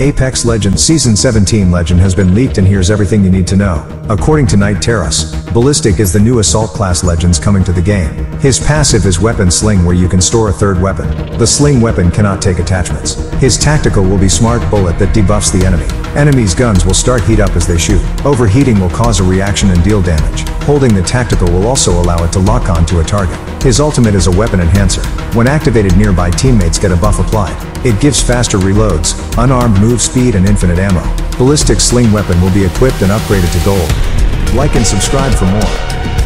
Apex Legends Season 17 Legend has been leaked and here's everything you need to know. According to Nightterras, Ballistic is the new assault class legends coming to the game. His passive is Weapon Sling where you can store a third weapon. The sling weapon cannot take attachments. His tactical will be Smart Bullet that debuffs the enemy. Enemies' guns will start heat up as they shoot. Overheating will cause a reaction and deal damage. Holding the tactical will also allow it to lock on to a target. His ultimate is a weapon enhancer. When activated nearby teammates get a buff applied. It gives faster reloads, unarmed move speed and infinite ammo. Ballistic sling weapon will be equipped and upgraded to gold. Like and subscribe for more.